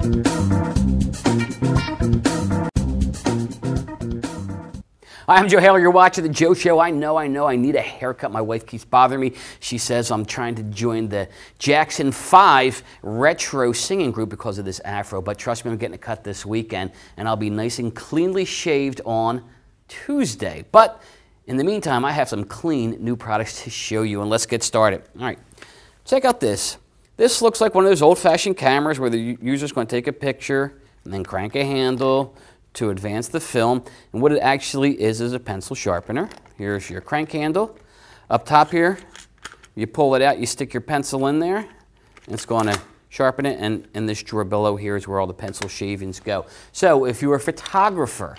Hi, I'm Joe Haley. You're watching The Joe Show. I know, I know, I need a haircut. My wife keeps bothering me. She says I'm trying to join the Jackson 5 retro singing group because of this afro. But trust me, I'm getting a cut this weekend, and I'll be nice and cleanly shaved on Tuesday. But in the meantime, I have some clean new products to show you, and let's get started. All right, check out this. This looks like one of those old-fashioned cameras where the user's going to take a picture and then crank a handle, to advance the film. And what it actually is is a pencil sharpener. Here's your crank handle. Up top here, you pull it out, you stick your pencil in there, and it's going to sharpen it. And in this drawer below here is where all the pencil shavings go. So if you're a photographer,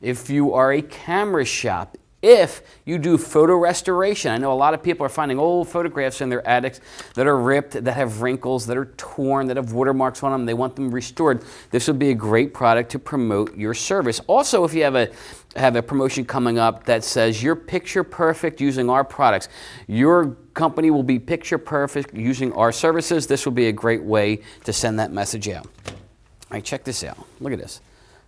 if you are a camera shop, if you do photo restoration. I know a lot of people are finding old photographs in their attics that are ripped, that have wrinkles, that are torn, that have watermarks on them. They want them restored. This would be a great product to promote your service. Also, if you have a have a promotion coming up that says you're picture perfect using our products. Your company will be picture perfect using our services. This will be a great way to send that message out. All right, check this out. Look at this.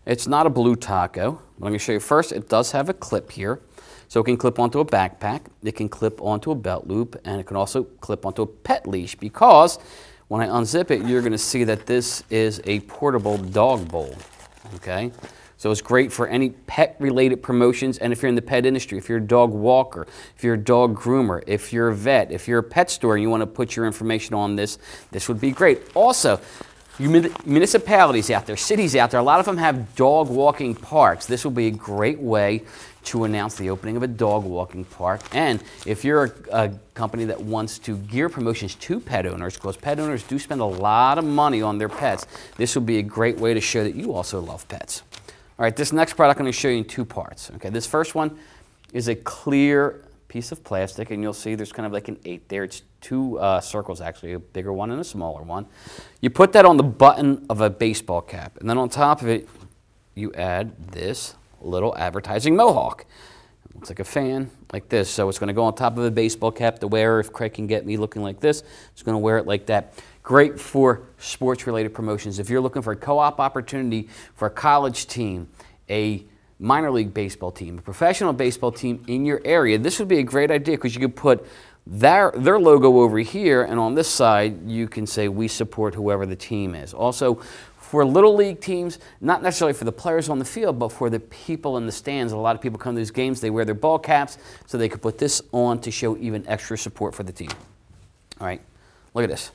It's not a blue taco. Let me show you first. It does have a clip here. So it can clip onto a backpack, it can clip onto a belt loop, and it can also clip onto a pet leash because when I unzip it, you're going to see that this is a portable dog bowl. Okay? So it's great for any pet-related promotions, and if you're in the pet industry, if you're a dog walker, if you're a dog groomer, if you're a vet, if you're a pet store and you want to put your information on this, this would be great. Also, municipalities out there, cities out there, a lot of them have dog walking parks. This will be a great way to announce the opening of a dog walking park. And if you're a, a, company that wants to gear promotions to pet owners, because pet owners do spend a lot of money on their pets, this will be a great way to show that you also love pets. All right, this next product I'm going to show you in two parts. Okay, this first one is a clear piece of plastic, and you'll see there's kind of like an eight there. It's two uh, circles actually, a bigger one and a smaller one. You put that on the button of a baseball cap, and then on top of it, you add this little advertising mohawk. It looks like a fan, like this. So it's going to go on top of a baseball cap. The wearer, if Craig can get me looking like this, is going to wear it like that. Great for sports-related promotions. If you're looking for a co-op opportunity for a college team, a minor league baseball team, a professional baseball team in your area, this would be a great idea because you could put their, their logo over here, and on this side, you can say, we support whoever the team is. Also, for little league teams, not necessarily for the players on the field, but for the people in the stands. A lot of people come to these games, they wear their ball caps, so they could put this on to show even extra support for the team. All right, look at this.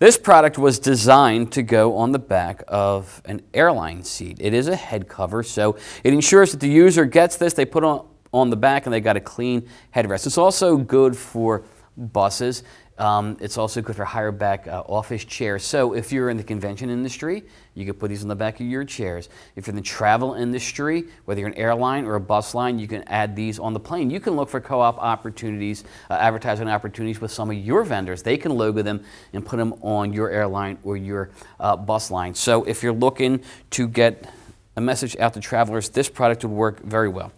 This product was designed to go on the back of an airline seat. It is a head cover, so it ensures that the user gets this, they put on on the back and they got a clean headrest. It's also good for buses. Um, it's also good for higher back uh, office chairs. So if you're in the convention industry, you could put these on the back of your chairs. If you're in the travel industry, whether you're an airline or a bus line, you can add these on the plane. You can look for co-op opportunities, uh, advertising opportunities with some of your vendors. They can logo them and put them on your airline or your uh, bus line. So if you're looking to get a message out to travelers, this product would work very well.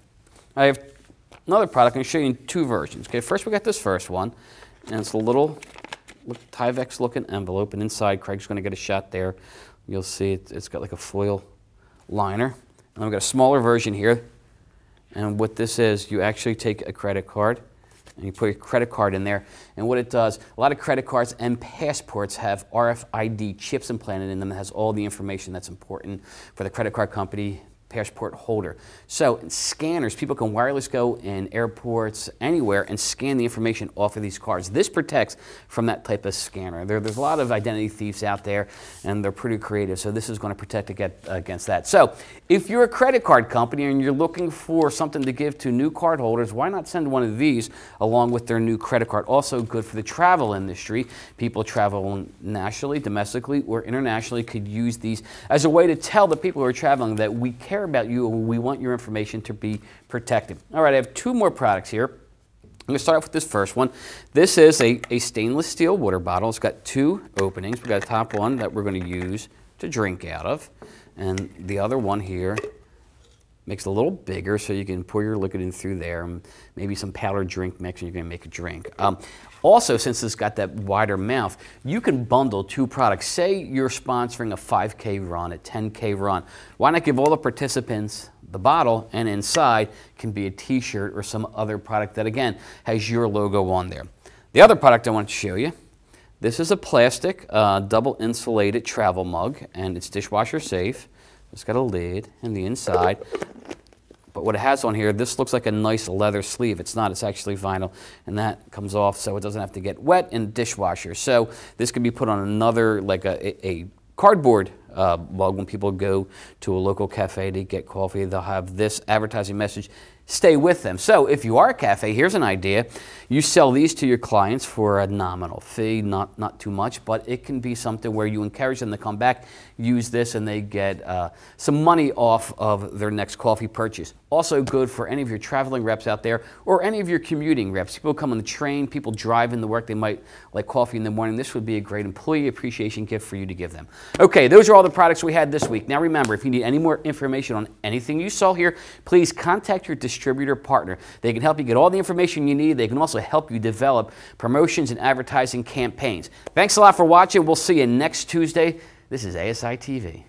I have another product. I'm going to show you in two versions. Okay, first we got this first one and it's a little Tyvek looking envelope, and inside Craig's going to get a shot there. You'll see it, it's got like a foil liner. And I've got a smaller version here, and what this is, you actually take a credit card and you put your credit card in there. And what it does, a lot of credit cards and passports have RFID chips implanted in them that has all the information that's important for the credit card company, passport holder. So scanners, people can wireless go in airports, anywhere, and scan the information off of these cards. This protects from that type of scanner. There, there's a lot of identity thieves out there, and they're pretty creative, so this is going to protect against that. So if you're a credit card company and you're looking for something to give to new card holders, why not send one of these along with their new credit card? Also good for the travel industry. People travel nationally, domestically, or internationally could use these as a way to tell the people who are traveling that we care care about you and we want your information to be protected. All right, I have two more products here. I'm going to start off with this first one. This is a, a stainless steel water bottle. It's got two openings. We've got a top one that we're going to use to drink out of. And the other one here makes it a little bigger so you can pour your liquid in through there, and maybe some powdered drink mix, and you're going to make a drink. Um, also, since it's got that wider mouth, you can bundle two products. Say you're sponsoring a 5K run, a 10K run. Why not give all the participants the bottle, and inside can be a t-shirt or some other product that, again, has your logo on there. The other product I want to show you, this is a plastic uh, double insulated travel mug, and it's dishwasher safe. It's got a lid in the inside. But what it has on here, this looks like a nice leather sleeve. It's not, it's actually vinyl, and that comes off so it doesn't have to get wet in dishwasher. So this can be put on another, like a, a cardboard uh, mug when people go to a local cafe to get coffee. They'll have this advertising message stay with them. So if you are a cafe, here's an idea. You sell these to your clients for a nominal fee, not, not too much, but it can be something where you encourage them to come back, use this, and they get uh, some money off of their next coffee purchase. Also good for any of your traveling reps out there or any of your commuting reps. People come on the train, people drive into work, they might like coffee in the morning. This would be a great employee appreciation gift for you to give them. Okay, those are all the products we had this week. Now remember, if you need any more information on anything you saw here, please contact your distributor partner. They can help you get all the information you need. They can also help you develop promotions and advertising campaigns. Thanks a lot for watching. We'll see you next Tuesday. This is ASI TV.